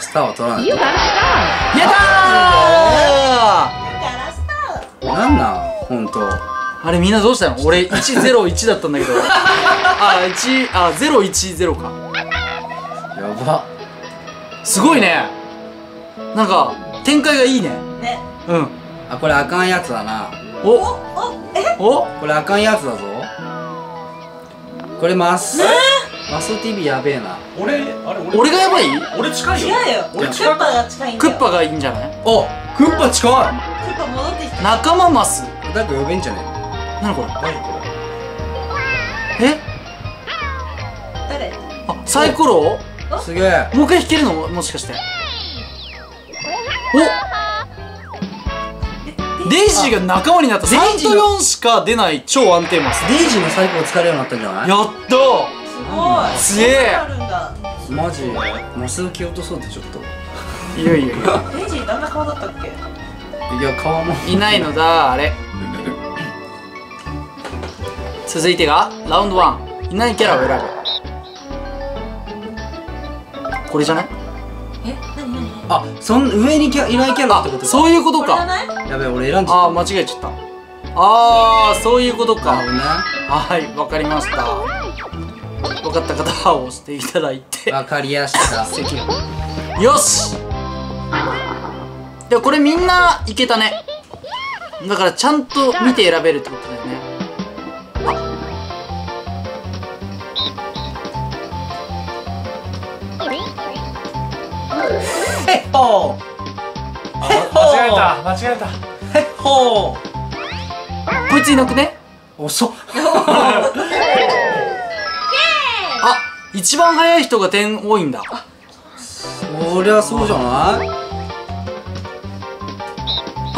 スターを取らないと。やったー！なんなん？ほんとあれみんなどうしたの？俺101だったんだけど。あ1あ010か。やば。すごいね。なんか展開がいいね。ね。うん。あこれあかんやつだな。お？お？え？お？これあかんやつだぞ。これマスマス TV やべえな。俺あれ俺。俺がやばい？俺近いよ。違うよ。俺クッパが近いんだよ。クッパがいいんじゃない？おクッパ近い。クッパ戻ってきた。仲間マス誰か呼べんじゃね？何これ？何こえ？誰？あサイコロ？えすげえ。もう一回弾けるの？もしかして。お？デイジーが仲間になった。3とデイジーが4しか出ない超安定マス。デイジーのサイコロ使えるようになったんじゃない？やったすごい。強えマジ？マスを蹴落とそうってちょっと。いやいやいや。デイジーどんな顔だったっけ？いや顔も。いないのだあれ。続いてがラウンド1いないキャラを選ぶ。これじゃない？え？何何？あそん上にキャいないキャラってこと？かそういうことか。やべえ俺選んじゃっああ間違えちゃった。ああそういうことか。ねはいわかりました分かった方は押していただいて。わかりやした。よし。でもこれみんないけたね。だからちゃんと見て選べるってことだよね。へっほー。あ間違えた。間違えた。へっほー。こいついなくね？遅っ。あ 一番早い人が点多いんだ。そりゃそうじゃない？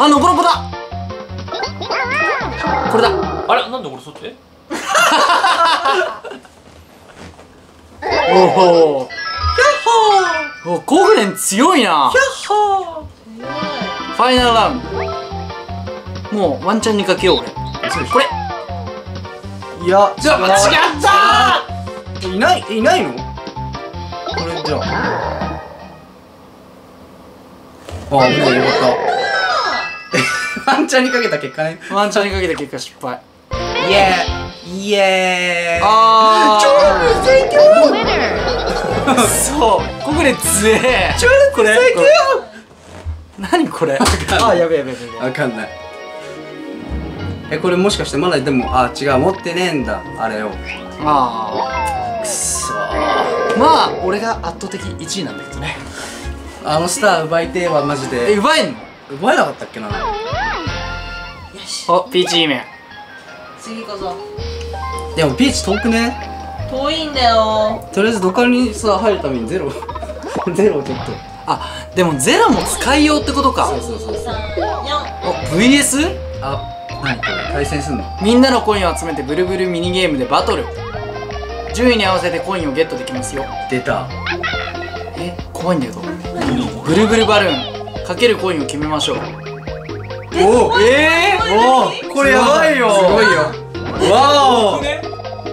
あのこの子だ。これだ。あれ？なんで俺そっち？え おおおコグレン強いな。ファイナルラウンド。もうワンチャンにかけよう俺。これ。いやじゃあ間違ったいないいないの？これじゃあ。あ危ないよか。っ たワンチャンにかけた結果ね。ワンチャンにかけた結果失敗。イエーイ。イエーイ。あー。最強そう。コグレン強え。超これ最強何これ？あやべえやべえやべえ。わかんないえこれもしかしてまだでもあ違う持ってねえんだ。あれを。あくそー。まあ俺が圧倒的1位なんだけどね。あのスター奪いてえわマジえで奪えんの？奪えなかったっけな？よし。おピーチ姫次こそでもピーチ遠くね？遠いんだよ。とりあえずどこにさ入るためにゼロ。ゼロちょっと。あでもゼロも使いようってことか。そうそうそうそう。お VS? あ何これ対戦すんの？みんなのコインを集めてブルブルミニゲームでバトル。順位に合わせてコインをゲットできますよ。出た。え怖いんだけど。ブルブルバルーンかけるコインを決めましょう。おおえおーこれやばいよ。すごいよ。わお。ね？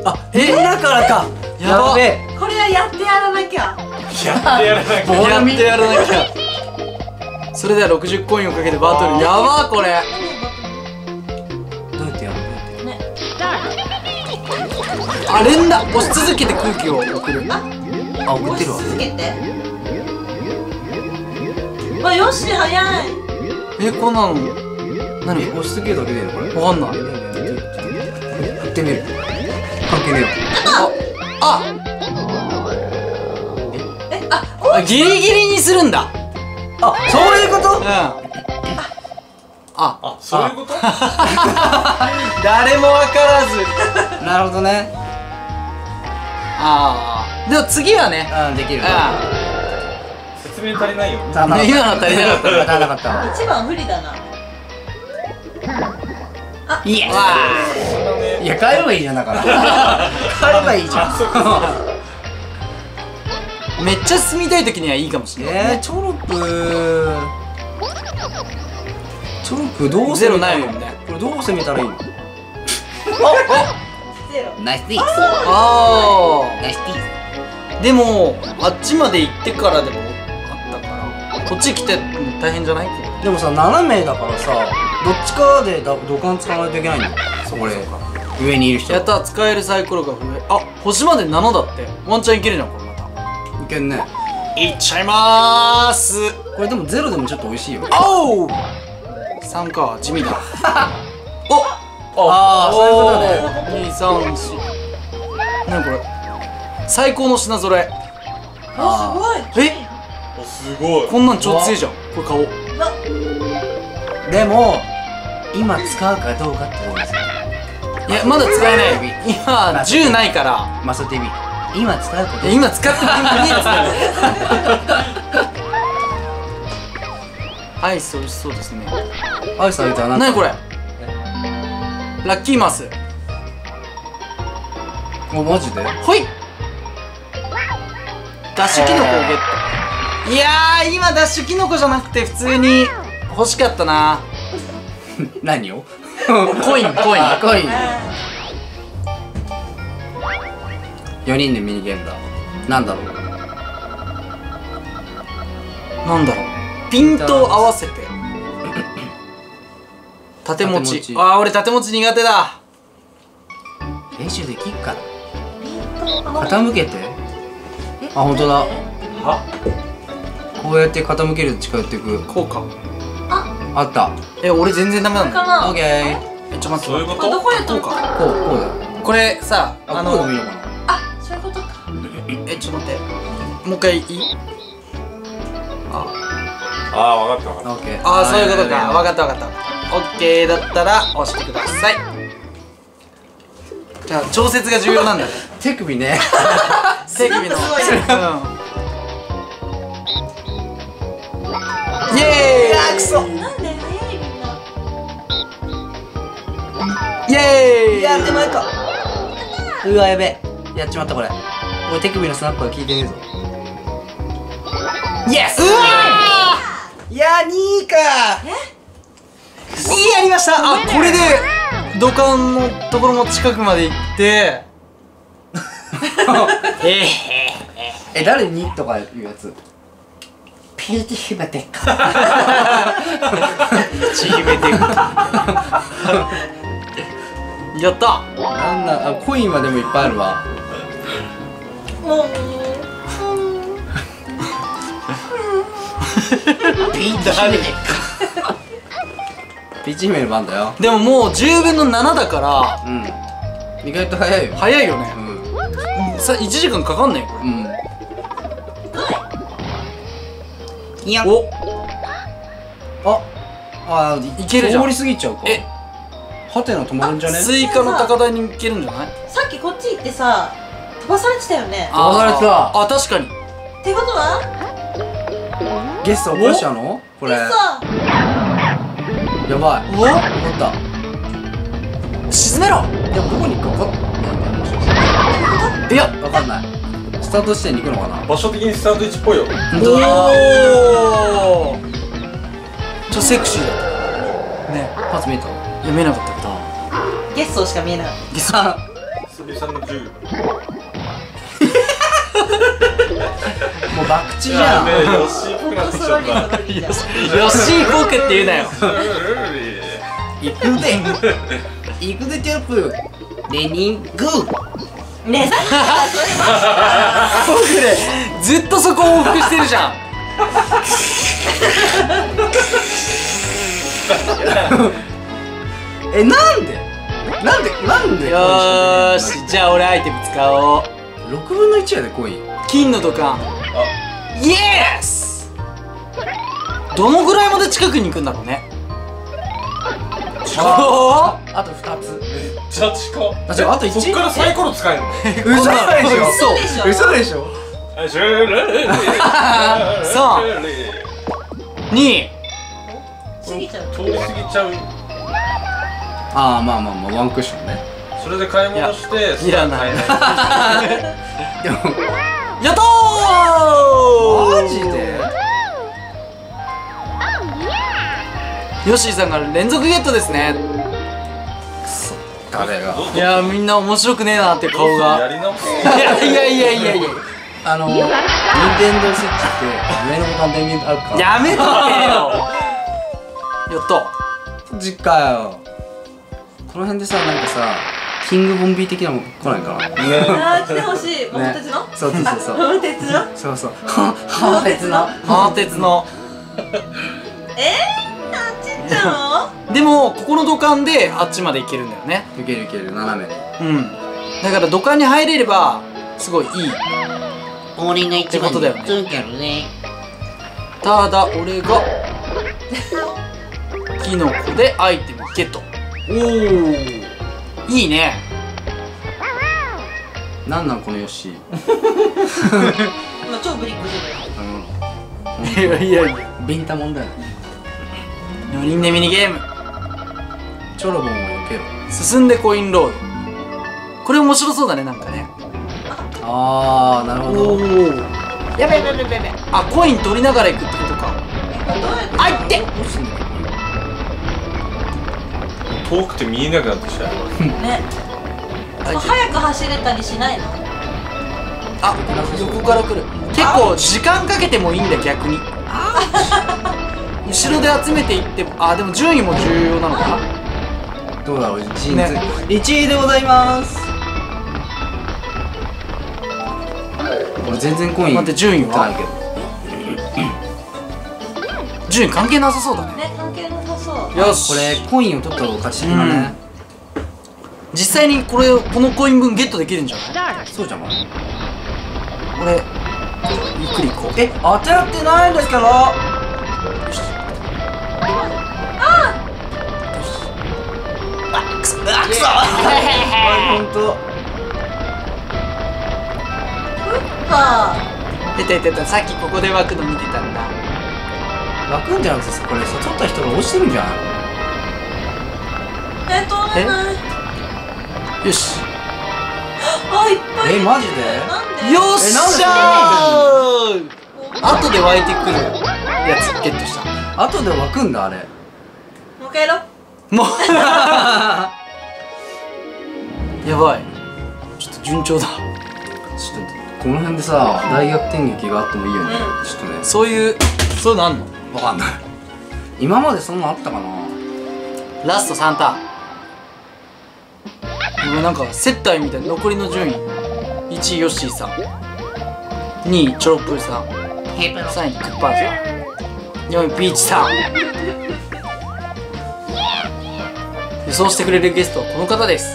あみんなからか。やば。べえ。これはやってやらなきゃ。やってやらなきゃ。棒やって。やらなきゃそれでは60コインをかけてバトル。やばこれあ連打。押し続けて空気を送るあ送ってるわ。続けて。わよし早い。えこんなの何？押し続けるだけでいいのこれわかんない。振って。みる。関係ねえよ。あえああギリギリにするんだ。あそういうこと？うん。ああそういうこと？誰も分からず。なるほどねああでも次はね。あできる。あ説明足りないよ。足らなかった。今の足りなかった。足らなかった。わ一番不利だな。イエあわスいや帰ればいいじゃんだから。帰ればいいじゃん。あめっちゃ進みたい時にはいいかもしれない。えー、チョロップチョロップどうゼロないもんね。これどう攻めたらいいの？ゼロナイスティーあナイスティーあでもあっちまで行ってからでもあこっち来て大変じゃない？でもさ斜めだからさどっちかでだ土管使わないといけないんだよこれ上にいる人。やった使えるサイコロが増えあ星まで7だって。ワンチャンいけるじゃんこれまた。いけんね。いっちゃいまーす。これでもゼロでもちょっと美味しいよ。おう！3か地味だ。おああそういうことね。234何これ。最高の品揃え。あすごい。え？おすごい。こんなん超強いじゃん。これ買おう。でも今使うかどうかってことですよ。いやまだ使えない。今10ないから。マス TV 今使うかどうかいや今使っても今ねえっつってんだよアイス美味しそうですね。アイスあげたら何これラッキーマス。おマジで？ほい。ダッシュキノコをゲット。いやー今ダッシュキノコじゃなくて普通に。欲しかったな。何を？コインコイン。あコイン。あ4人でミニゲームだ。なんだろう。なんだろう。ピント合わせて縦持ち。ち。あー俺縦持ち苦手だ。練習できっか？らー傾けて。あ本当だ。はこうやって傾けると近寄っていく。こうか。あ。った。え俺全然ダメなん。だオッケー。えちょっと待って。そういうここれどとこやった？こうかこうこうだ。よこれさああこうでもいいののかな？あそういうことか。えちょっと待って。もう一回いい？あ。ああ分かった分かっオッケー。あーそういうことか。分かっった分かったオッケーだったら押してください。じゃあ調節が重要なんだね。手首ね。手首の。すごいねうん。イエーイ。くそ。イエーイ。やってまいか。うわやべ。えやっちまったこれ。俺手首のスナップが効いてねえぞ。イエスうわいや2位か。ーいいやりました。あこれで土管のところも近くまで行って。え誰2とかいうやつ。ピューティーバテッカ。ちひめていくやった。なんだあコインはでもいっぱいあるわ。ピーチ姫ピーチ姫の番だよ。でももう10分の7だからうん。意外と早いよ。早いよね。うん。さ1時間かかんないよこうん。いや。れお。ああいけるじゃん。通り過ぎちゃうか。え。ハテナ止まるんじゃね？スイカの高台に行けるんじゃない？さっきこっち行ってさ飛ばされてたよね。飛ばされてた。あ確かに。ってことは？ゲスト起こしちゃうの？これ。さやばい。お？怒った沈めろ！でもどこにかかっいやわかんない。スタート地点に行くのかな？た場所的にスタート位置っぽいよ。本当だ。おおちょセクシーだった。ねパス見えた。読めなかったけど。ゲストしか見えないゲススビさんの銃もう博打じゃん。ヨッシーっぽくなってきちゃっヨッシーフォークって言うなよ。行くで。行くでテロップ。レニングー。ね。えさっきからそれ僕ねずっとそこ往復してるじゃん。えなんで？なんで？なんで？よーしじゃあ俺アイテム使おう。6分の1やでコイン。金の土管イエスどのぐらいまで近くに行くんだろうね。ああと2つ。じゃあ近っ。あじゃああと一そっからサイコロ使えるの？嘘でしょ。嘘でしょ。嘘でしょ？そうシューレ2過ぎちゃう。ー通り過ぎちゃう。ああまあまあまあワンクッションね。それで買い物していらない。でもやったー！マジで？ヨッシーさんが連続ゲットですね。誰が？いやーみんな面白くねえなって顔やがり直すいやいやいやいやいや。あの、ニンテンドースイッチって上のボタン電源あるかやめとけよ！やった。マジかよこの辺でさなんかさキングボンビー的なの来ないかな？あー来てほしい。桃鉄のそうそうそうそう。桃鉄のそうそう。はは鉄の？ハー鉄の。えー、あっち行っちゃうの？でもここの土管であっちまで行けるんだよね。いけるいける斜めに。うん。だから土管に入れればすごいいい。俺がってことだよね。けどね。ただ俺がキノコでアイテムゲット。おおいいねなんなんこのヨッシー。今超ブリックするうん。いやいやいやビンタもんだよ。ね4人でミニゲーム。チョロボンを避けろ。進んでコインロード。これ面白そうだねなんかね。あーなるほど。おやべやべやべやべ。あコイン取りながら行くってことか。あいって？遠くて見えなくなってきたよ。ね早く走れたりしないの？あ横から来る。結構時間かけてもいいんだ逆に。後ろで集めていってもあでも順位も重要なのか？などうだろう1位、ね。1位でございます。俺全然コイン待って順位は？持ってないけど。順位関係なさそうだね。ね関係なさそう。よし。これコインを取った方が勝ちだね、実際にこれこのコイン分ゲットできるんじゃない？そうじゃん俺ゆっくり行こう。え当て合ってないんですけどあくそあくそ。本当。はあ出た出たさっきここで湧くの見てたんだ。楽んじゃなくてこれさ取った人が落ちてるんじゃないえ通れないよし。あいっぱいえマジで？なんで？よっしゃー！後で湧いてくるやつゲットした。後で湧くんだあれ。もう一回やろう。もう。やばい。ちょっと順調だ。ちょっとこの辺でさ大逆転劇があってもいいよね、うん。ちょっとね。そういうそういうのあんの？わかんない。今までそんなのあったかな？ラスト3ターンうわなんか接待みたいな残りの順位。1位ヨッシーさん。2位チョロップルさん。3位クッパーさん。4位ピーチさん。予想してくれるゲストはこの方です。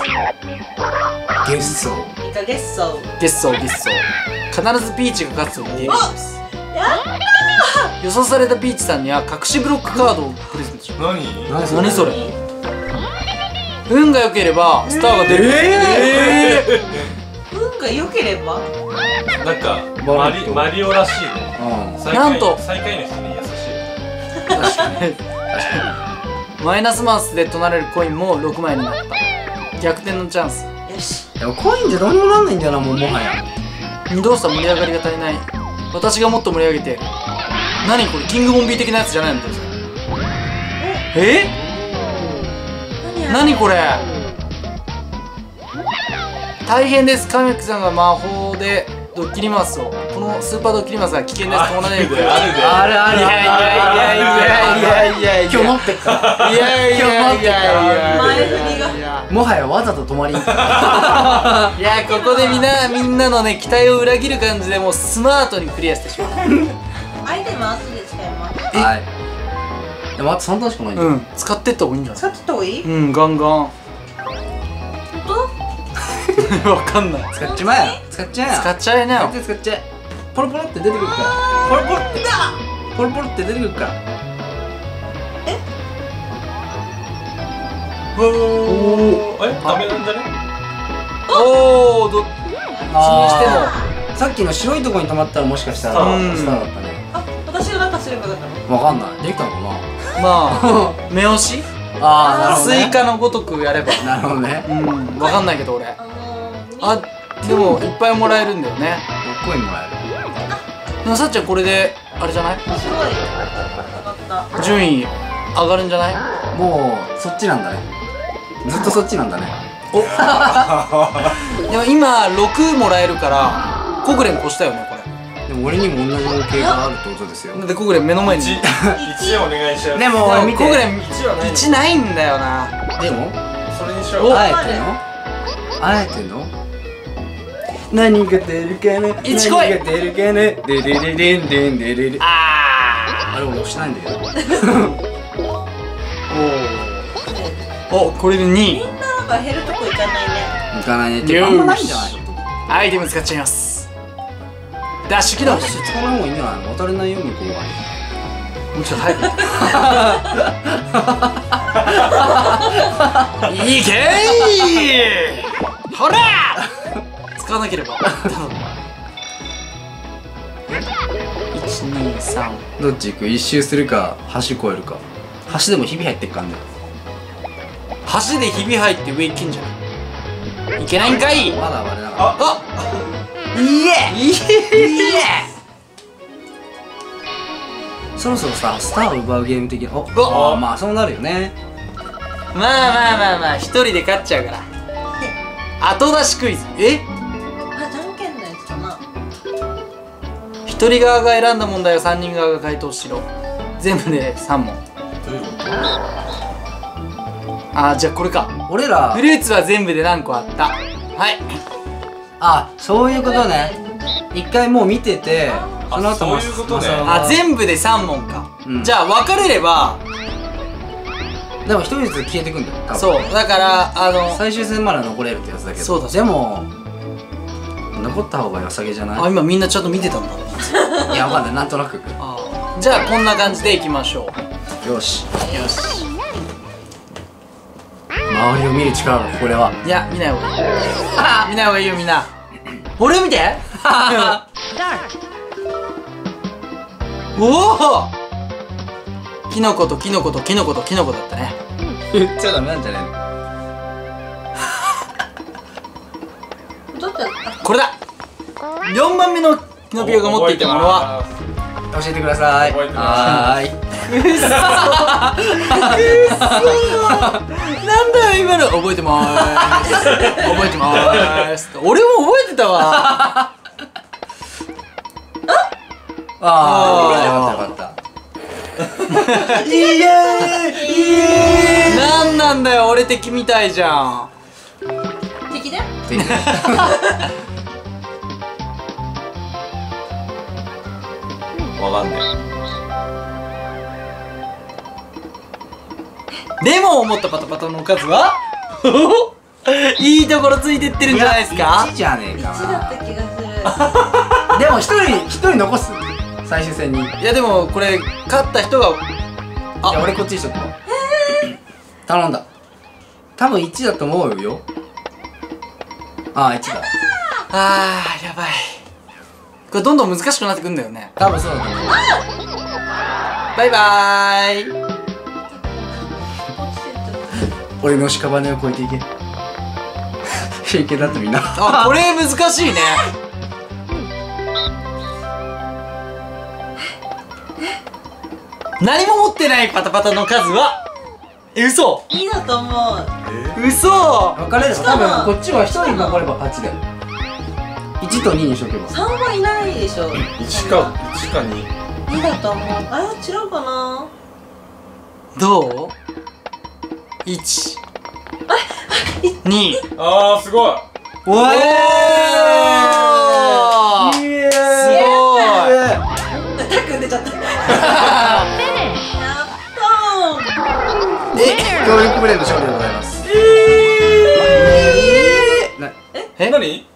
ゲッソ。イカゲッソゲストゲスト必ずピーチが勝つというゲームです。予想されたピーチさんには隠しブロックカードをプレゼントします。何何？何それ？運が良ければスターが出る。ええ運が良ければ？なんかマリマリオらしいね。うん。最下位なんと。最下位の人に優しい確かに。マイナスマウスで唱えるコインも6枚になった。逆転のチャンス。よし。でもコインじゃどうにもなんないんだよなもうもはや。二度した盛り上がりが足りない。私がもっと盛り上げて何これキングボンビー的なやつじゃないの？え？何や何これ？大変です。神木さんが魔法でドッキリマウスを。このスーパードッキリマウスは危険です。友達にあるであるであるある。いやいやいやいやいやいやいや。今日持ってっかいやいやいやいやもはやわざと止まり。いやここでみんなみんなのね期待を裏切る感じでもうスマートにクリアしてしまう。アイテム後で使います。はいでもあと3ターンしかないんだようん。使ってった方がいいんじゃない？使ってった方がいい？うんガンガン。本当？わかんない。使っちまえよ。使っちゃえよ。使っちゃえなよ。使って使っちゃえ。ポロポロって出てくるから。ポロポロってポロポロって出てくるから。おおえダメなんじゃね？お！おどっちにしても。さっきの白いとこに止まったらもしかしたらうん。スターだったね。あ私がなんかすればよかったの？わかんない。できたのかな？まあ目押し？ああなるほど、スね、イカのごとくやれば。なるほどね。うんわかんないけど俺。あのー、あでもいっぱいもらえるんだよね。コインもらえる。でもさっちゃんこれであれじゃない？すごい。上がった。順位上がるんじゃない？もうそっちなんだね。ずっとそっちなんだね。でも今6もらえるからコグレン越したよね俺にも同じ模型があるってことですよ。だってコグレ目の前に一一お願いします。でも俺見て。コグレ一はない1ないんだよな。でもそれにしよう。あえての？あえての？何が出るかな一来い何が出るかなででででんでんででで。ああれ俺押してないんだけど おおこれで2みんななんか減るとこ行かないね。行かないね。てよーしかあんまないんじゃない？アイテム使っちゃいますダッシュ起動ダッシュ使わない方がい!いんじゃないの渡れないようにこうがもうちょっと早くいけーほら!使わなければ。頼む123どっち行く?一周するか。橋越えるか。橋でもひび入ってっかんね。橋でひび入って上行けんじゃんい。けないんかい!まだ割れなかっあたいいえ。いいえ。そろそろさスターを奪うゲーム的なおわあーまあそうなるよね。まあまあまあまあ一人で勝っちゃうから。後出しクイズ。え？あじゃんけんのやつかな。一人側が選んだ問題を三人側が回答しろ。全部で3問。あーじゃあこれか。俺ら。フルーツは全部で何個あった？はいあそういうことね。一回もう見ててその後そういうことね。あ全部で3問か、うん。じゃあ分かれればでも一人ずつ消えてくんだよ多分。そうだからあの最終戦まで残れるってやつだけど。そうだでも残った方が良さげじゃない？あ今みんなちゃんと見てたんだ。いやわかんない。なんとなく。じゃあこんな感じでいきましょよし。うよし周りを見る力だこれは。いや見ない方がいい。見ない方がいいよみんな。俺を見て。おおキノコとキノコとキノコとキノコだったね。言っちゃダメなんじゃないの？これだ。4番目のキノピオが持っていたものは教えてください。覚えてます。はーいなんだよ今の。覚えてまーす。覚えてまーす。俺も覚えてたわ。ああよかったよかった。いいえなんなんだよ俺敵みたいじゃん。敵だよ わかんねレモンを持ったパタパタの数は？いいところついてってるんじゃないですか？1じゃねえか1だったな。気がするでも一人一人残す？最終戦に。いいやでもこれ勝った人があ。や俺こっちにしとく。わ頼んだ。多分1だと思うよ。ああ1だ。あーやばいこれどんどん難しくなってくんだよね。多分そうだと思う。バイバーイ。俺の屍を越えていけ。いけだってみんな。あこれ難しいね。何も持ってないパタパタの数は？え嘘。た2だと思う。嘘。分かれる多分こっちは1人残れば勝ちだよ1と2にしとけば。3はいないでしょ。1か1か2 2だと思う。あ違うかな。どう ?1 2あーすごい。おー！すごい。タク出ちゃっ協力プレイの勝利でございます。なえ？何何？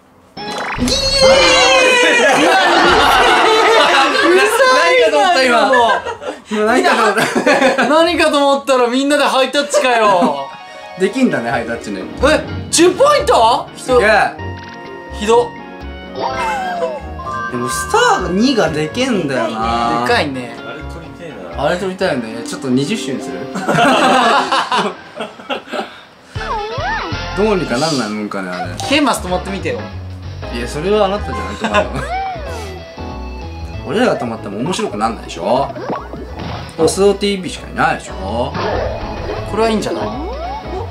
かと思った今今何かと思った何かと思ったらみんなでハイタッチかよできんだねハイタッチねえ10ポイントすげえひどでもスターが2がでけんだよなでかいねあれ撮りてえなあれ撮りたいよねちょっと20周にするどうにかなんないもんかねあれケンマス止まってみてよいやそれはあなたじゃないと思う。俺らが止まっても面白くなんないでしょ？オスオ TV しかいないでしょ？これはいいんじゃない？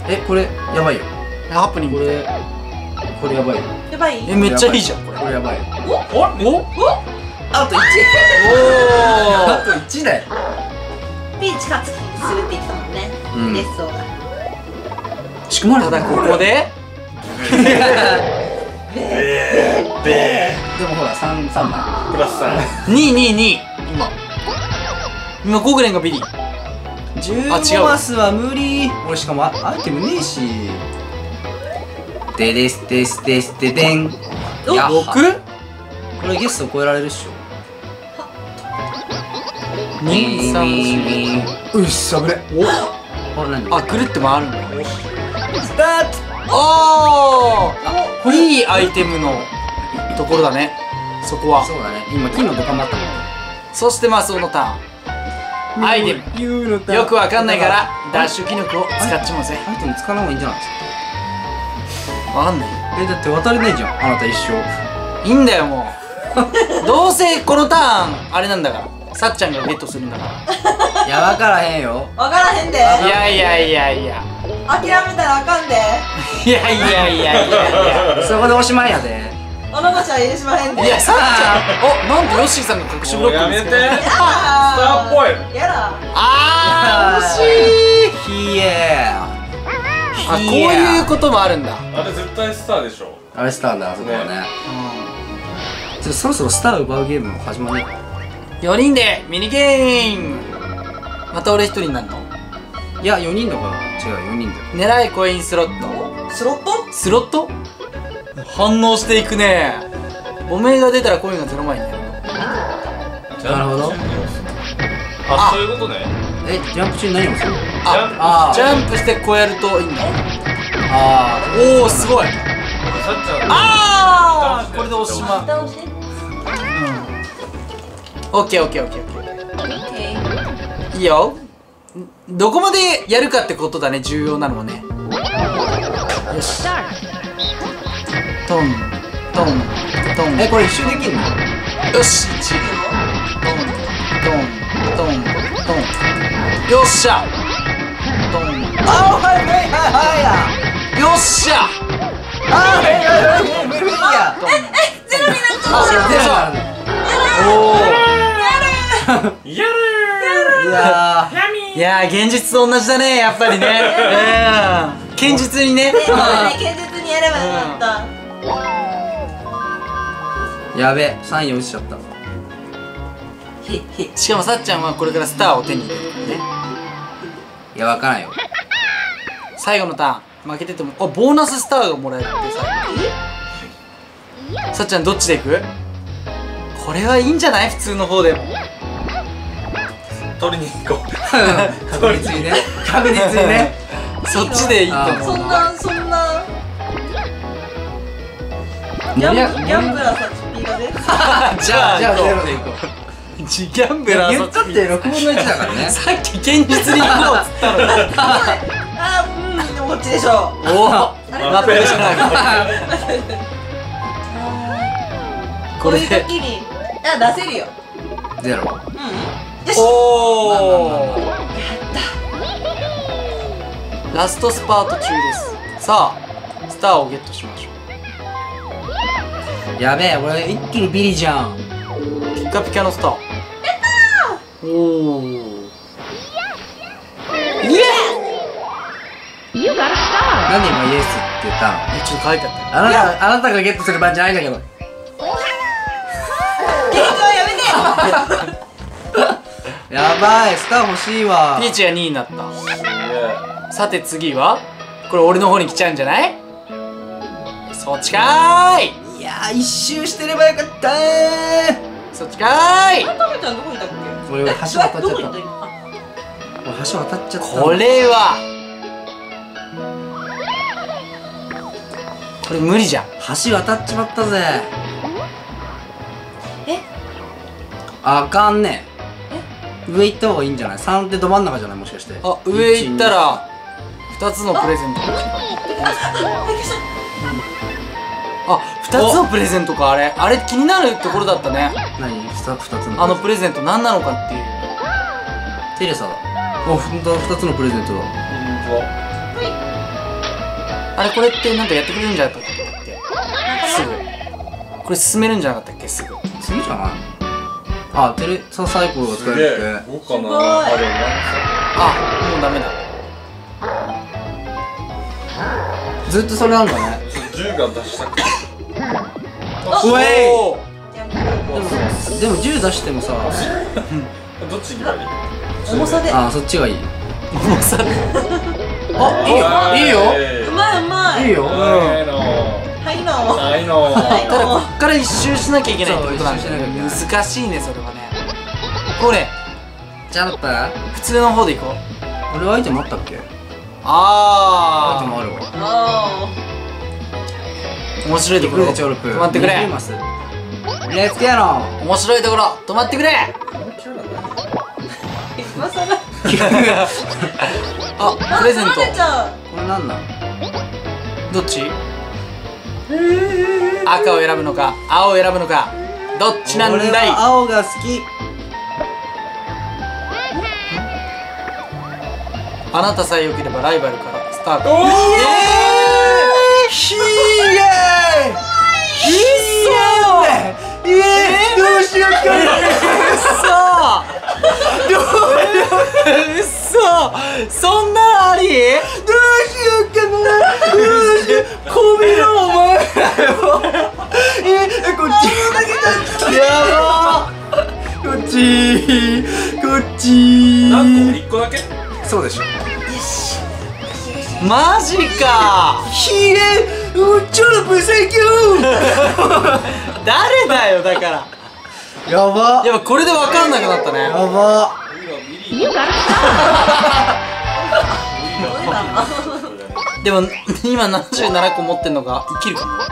えこれやばいよ。ハプニングこれこれやばいよ。やばい？えめっちゃいいじゃんこれ。これやばいよ。おおあと1おあと1だよピーチ勝つ気するって言ってたもんね、うん嬉しそうが仕組まれただここでべでもほら3三枚ープラス3 222今。今ゴグレンがビリ15マスは無理。俺しかもアアイテムねえし。でですですですででん。おやっは。6? これゲスト超えられるっしょ。2 3 4うっしゃぶれ。お。あくるって回るんだ。スタート。おーいいアイテムのところだね。そこは。そうだね。今金のドカンもあったも。んそしてマスオのターン。アイテム。よくわかんないからダッシュ機能を使っちまうぜアイテム使わない方がいいんじゃない？ですかわかんない。えだって渡れないじゃんあなた一生。いいんだよもう。どうせこのターンあれなんだから。さっちゃんがゲットするんだから。いや分からへんよ。分からへんで。いやいやいやいや諦めたらあかんで。いやいやいやいやいそこでおしまいやで。おのこちゃん許しまへんで。やいやさっちゃんおなんとヨッシーさんが隠しブロックもうやめて。スターっぽい。やだあー。惜しい。ひえあこういうこともあるんだ。あれ絶対スターでしょ。あれスターだあそこはね。ちょっとそろそろスター奪うゲームも始まるね4人でミニゲーム。また俺一人になるの？いや4人だから。違う4人だよ。狙いコインスロット。スロット？スロット？反応していくね。おめえが出たらコインが0枚になる。なるほど。あそういうことね。えジャンプ中に何をする？のああジャンプしてこうやるといいんだ。あおおすごい。あー。これでおしま。蓋をして。オッケーオッケーオッケーオッケー。ーいいよ。んどこまでやるかってことだね重要なのはね。よし。トントントン。えこれ一周できんの？よし。1トントントントン。よっしゃ。トン。あはいはいはい。はいよっしゃ。あはいはいはいいやー現実と同じだねやっぱりね。うん。堅実にね。ね堅実にやればよかった。ーやべ3位落ちちゃった。しかもさっちゃんはこれからスターを手に入れるからね。いやわからんよ。最後のターン負けててもあボーナススターがもらえるってさ。さっちゃんどっちでいく？これはいいんじゃない？普通の方でも取りに行こう。確実にね。確実にね。そっちでいいと思そうんななそんな。ギャンブギャンブラーさピーがね じゃあ じゃあ行こゼロでいこうギャンブラー言ったって6分の1だからね。さっき堅実に行こうっつったのに。あーうんこっちでしょおおなってるじゃないこういうこれで。時にあ出せるよ。ゼロ。うんおおラストスパート中です。さあスターをゲットしましょやべえ俺一気にビリじゃん。うピッカピカのスター。おおイなんで今イエスって言ったの？エちょっと書いてあった。あなたあなたがゲットする番じゃないんだけど。ゲームはやめて やばいスター欲しいわ。ピーチが2位になった。すげえさて次はこれ俺の方に来ちゃうんじゃない？そっちかーい。いやー一周してればよかったー。そっちかーい。タメちゃんどこにいたっけ？俺橋渡っちゃった橋渡っちゃった。これは。これ無理じゃん。橋渡っちまったぜ。え？あかんね上行った方がいいんじゃない？3ってど真ん中じゃない？もしかして。あ上行ったら2つのプレゼント。あ2つのプレゼントかあれ。あれ気になるところだったね。何？2, 二つのあのプレゼント何なのかっていう。テレサだ。おほんと2つのプレゼントだ。あれこれってなんかやってくれるんじゃなかったっけ？すぐ。これ進めるんじゃなかったっけ？すぐ。次じゃない？あテレササイコロが使えすげえ。るって僕かな。すごい。あでもあもうダメだ。ずっとそれなんだね。銃が出したくて。うえい。おージャンプでも銃出してもさ。どっち行けばい？い重さで。あそっちがいい。重さで。あいいよ。いいよ。うまいうまいいいよないの。ないの。はいただこっから一周しなきゃいけないってことなんだそう一周しなきゃいけない。難しいねそれはね。これ。じゃあだったら普通の方でいこう。俺アイテムあったっけ？アイあテムあるわ。あー。面白いところ。チョルプ。止まってくれ。レッツゲーノ面白いところ。止まってくれ。ー今さら あプレゼント。これなんだ？どっち？赤を選ぶのか青を選ぶのかどっちなん俺だい？は青が好き。あなたさえ良ければライバルからスタート。おーえー、ひーげー！ひーげー！えー、どうしようかうそうそそんなのあり？どうしようかな。どうしよう。こびろお前。えこっち。やばこっち。こっち。何個？一個だけ？そうでしょ。マジか。ひえうちょろぶ最強誰だよだからやば。やっぱこれで分かんなくなったね。やば。でも今77個持ってんのが生きるかな。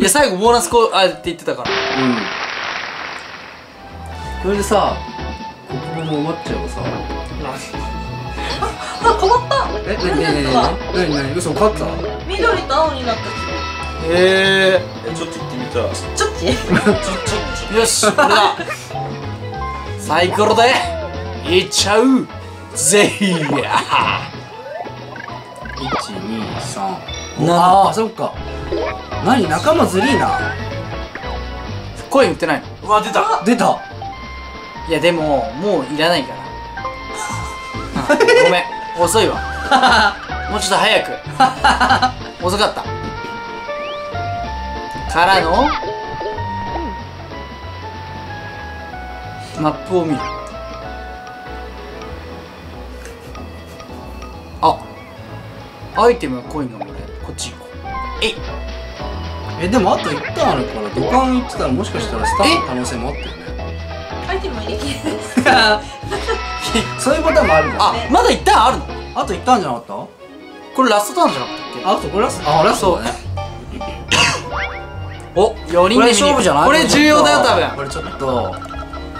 いや最後ボーナスこうあって言ってたから。うん。これでさ国語も終わっちゃえばさ。あ変わった。えなになになに？なに嘘勝った？緑と青になったへえちょっと行ってみたちょっちえよしこれだ。サイコロでい。っちゃう。ぜひ。123ああそっか。何仲間ずりーな。コイン売ってない。のうわ出た。出た。いやでももういらないから。うんごめん。遅いわ。もうちょっと早く。遅かったからのマップを見る。あアイテムコインがもらえるこっち行こう。えいえでもあと1ターンあるから土管行ってたらもしかしたらスタートの可能性もあったよね。アイテム入れ切れです そういうパターンもあるん。だあまだ一旦あるの？あと1ターンじゃなかった？これラストターンじゃなかったっけ？ああとこれラスト。あラストだねお4人で勝負じゃない？これ重要だよ多分。これちょっと。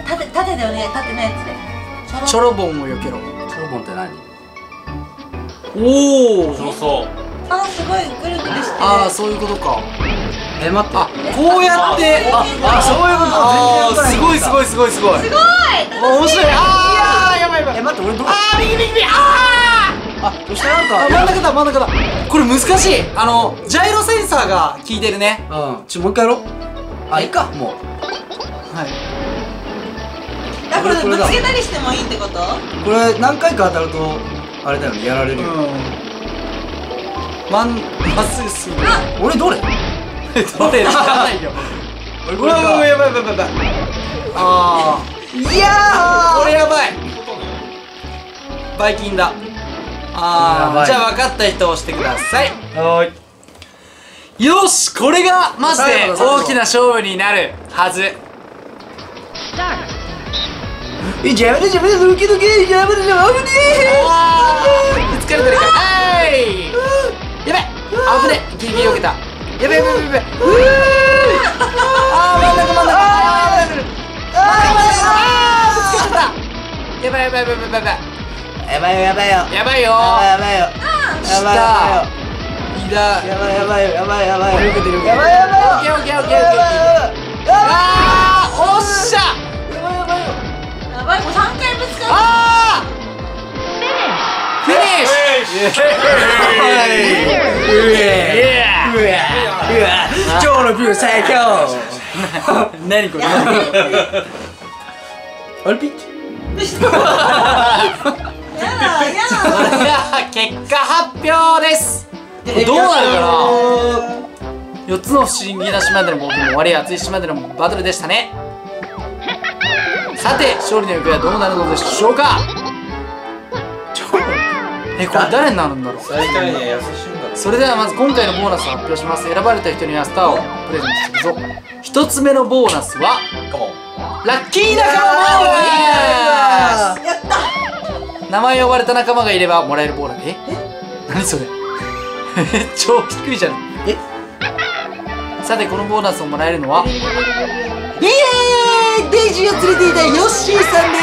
縦縦だよね。縦のやつで。チョロ。ボンを避けろ。チョロボンって何？おおそうそう。あすごいぐるぐるしてる。ああそういうことか。え待って。あこうやってああそういうことあーすごいすごいいすごいすごい。すごい。面白い。あーやばいやばい。え待って俺どうあー右右右ああそしたらなんか真ん中だ真ん中だ。これ難しい。あのジャイロセンサーが効いてるね。うん。ちょもう一回やろう。あい。いかもはい。だからぶこれだ。つけたりしてもいいってこと？うこれ何回か当たるとあれだよねやられるよ、うん。まんまっすぐ進む。俺どれ？どれ？知らないよ。これかわやばいやばいやばい。あー。いやー。これやばい。バイキンだあやばい。ーじゃあ分かった人押してください。はーい。よしこれがマジで大きな勝負になるはず。えじゃあねじゃあねドキドキじゃあねじゃあねあー疲れてるかはい。やべ危ねギリギリ避けた。やべやべやべあー真ん中真ん中あーやばいやばいやばいやばいやばいやばいよ。やばいよ。やばいよやばいよ。やばいよ。いだやばいやばいよやばいやばいやばいやばいよ。オッケーオッケーオッケーオッケー。あーおっしゃ。やばいやばいよ。やばいもう3回ぶつかっあー。フィニッシュ。イエーイうわうわ超のビュ。ー最強何これあれピッチやだやだ結果発表ですこれどうなるかな4つの不思議な島での冒険も終わり熱い島でのバトルでしたねさて勝利の行方はどうなるのでしょうかえこれ誰になるんだろう最優しいんだそれではまず今回のボーナスを発表します選ばれた人にはスターをプレゼントするぞ1つ目のボーナスはラッキー仲間ボーナスやった名前を呼ばれた仲間がいればもらえるボーナスえ？何それ？超低いじゃん。え？さてこのボーナスをもらえるのは？イエーイ！デイジーを連れていたヨッシーさんで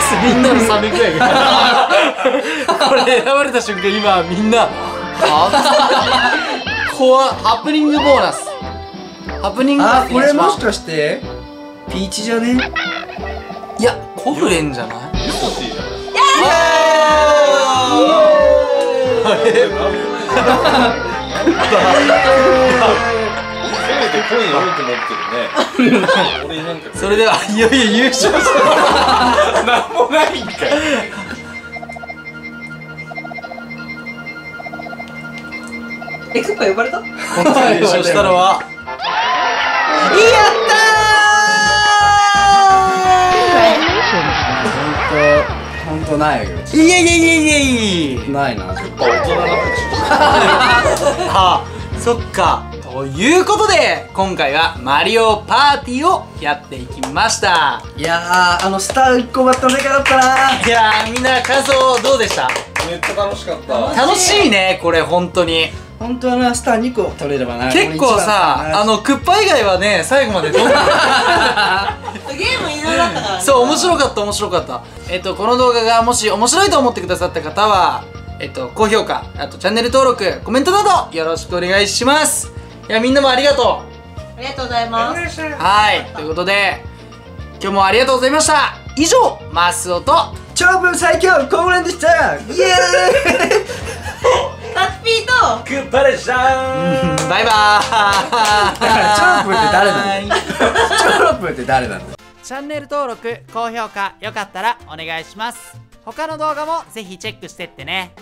す。みんなの冷め具合がこれ選ばれた瞬間今みんなあ怖っ。ハプニングボーナス。ハプニングボーナスあこれもしかかしてピーチじゃね？いやコフレンじゃない？ユソシー多く持ってるね。俺なんかそれではいよいよ優勝したなんもないんかい。えクッパ呼ばれた？今回優勝したのはほんとないよ。いやいやいやいやいやないな大人な拍あそっか。ということで今回はマリオパーティーをやっていきました。いやーあのスター1個ばったのでかかったな。いやーみんな感想どうでした？手めっちゃ楽しかった。楽しいねこれ本当に本当はなスター2個取れればな。結構さあのクッパ以外はね最後までゲームいろいろあったからね。そう面白かった面白かった。えっとこの動画がもし面白いと思ってくださった方はえっと高評価あとチャンネル登録コメントなどよろしくお願いします。いやみんなもありがとありがとうございます。うはいということで今日もありがとうございました。以上マスオと長文最強コーレンでした。イエーイ タッピーとグッバレじゃーん。バイバーイ。だからチョープって誰なのチョープって誰なのチャンネル登録高評価よかったらお願いします。他の動画もぜひチェックしてってね